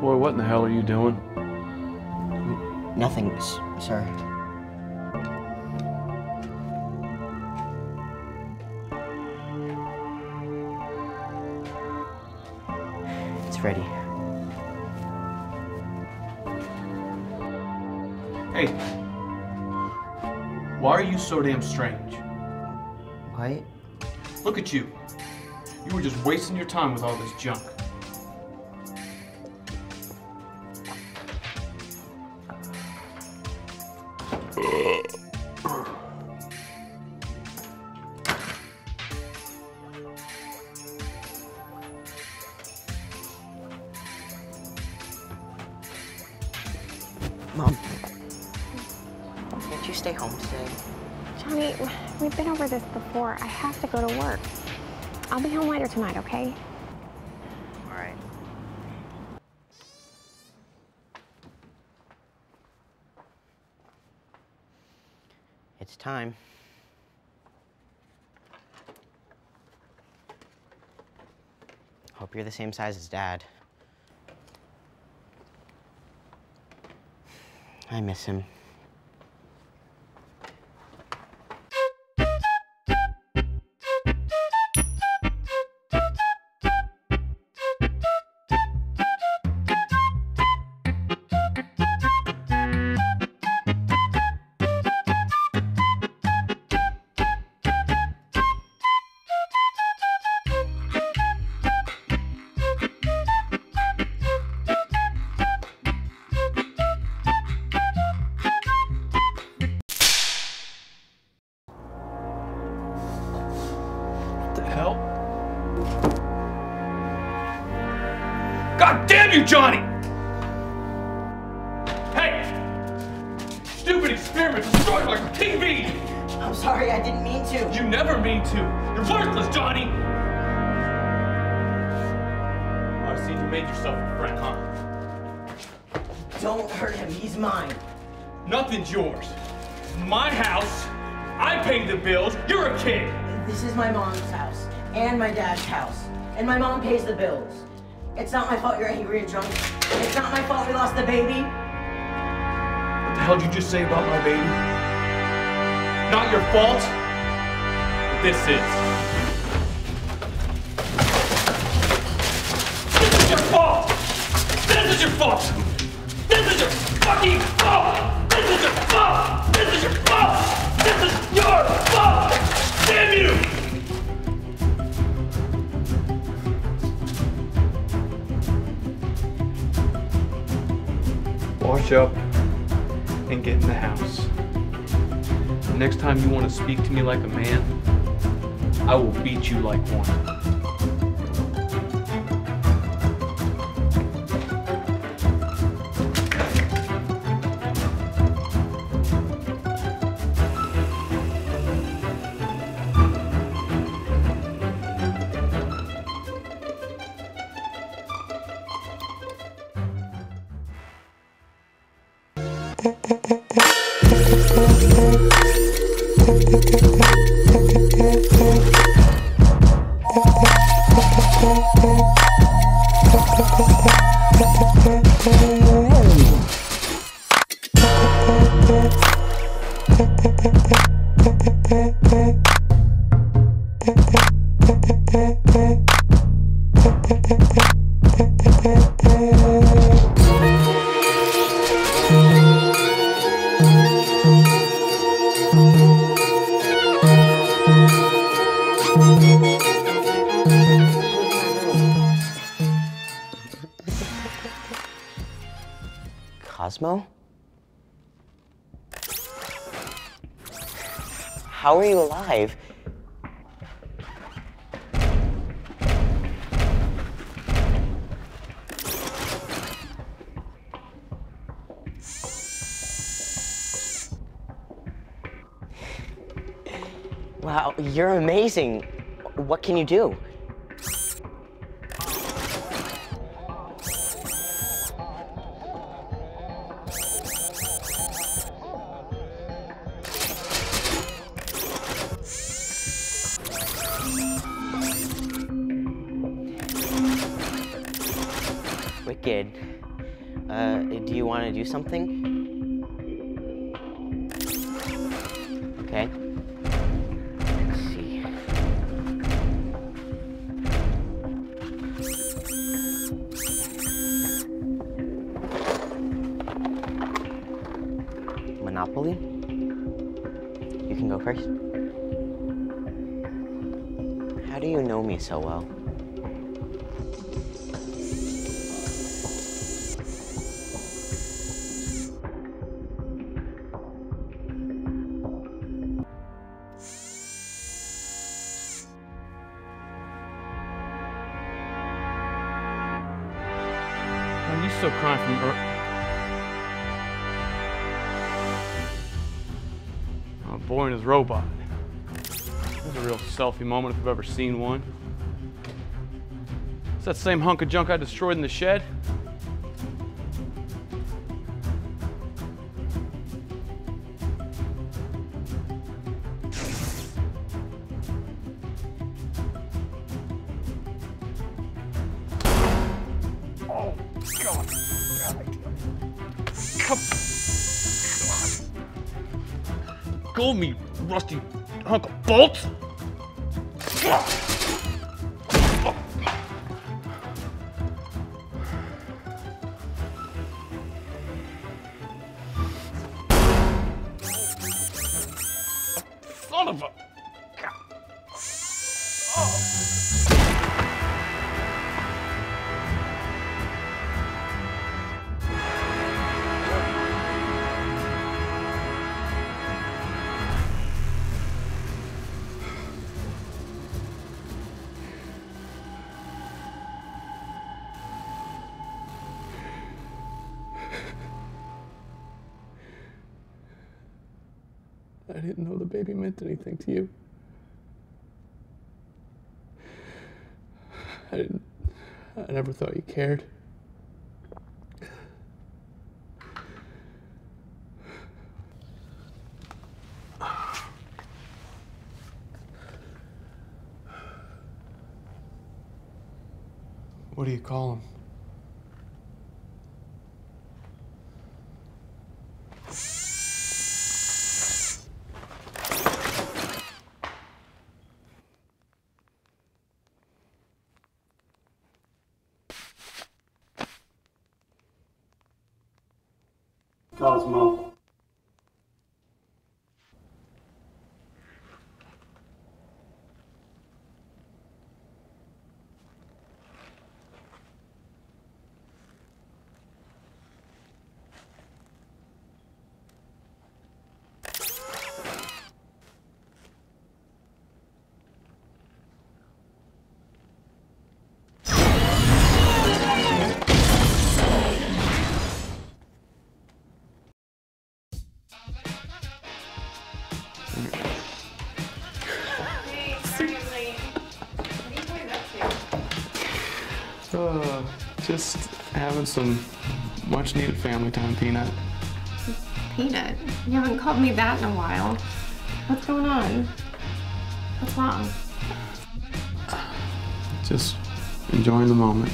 Boy, what in the hell are you doing? Nothing, sir. It's ready. Hey. Why are you so damn strange? What? Look at you. You were just wasting your time with all this junk. Can't you stay home today? Johnny, we've been over this before. I have to go to work. I'll be home later tonight, okay? All right. It's time. Hope you're the same size as Dad. I miss him. Johnny! Hey! Stupid experiment destroyed my TV! I'm sorry, I didn't mean to. You never mean to. You're worthless, Johnny! I see you made yourself a friend, huh? Don't hurt him, he's mine. Nothing's yours. My house. I pay the bills. You're a kid. This is my mom's house and my dad's house. And my mom pays the bills. It's not my fault you're angry and drunk. It's not my fault we lost the baby. What the hell did you just say about my baby? Not your fault. This is. This is your fault. This is your fault. This is your fucking fault. This is your fault. This is your Wash up and get in the house. Next time you want to speak to me like a man, I will beat you like one. Cosmo? How are you alive? Wow, you're amazing. What can you do? Wicked. Uh, do you want to do something? Okay. Monopoly? You can go first. How do you know me so well? Are you still crying from boy and his robot. This is a real selfie moment if I've ever seen one. It's that same hunk of junk I destroyed in the shed? Oh, God. Come. Go me, rusty hunk of bolts. I didn't know the baby meant anything to you. I didn't. I never thought you cared. What do you call him? Cosmo. Uh, just having some much needed family time, Peanut. Peanut, you haven't called me that in a while. What's going on? What's wrong? Just enjoying the moment.